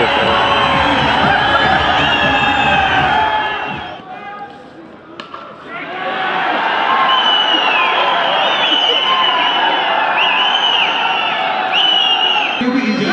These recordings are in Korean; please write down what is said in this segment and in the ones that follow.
됐어요. 여기 이제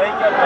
aí que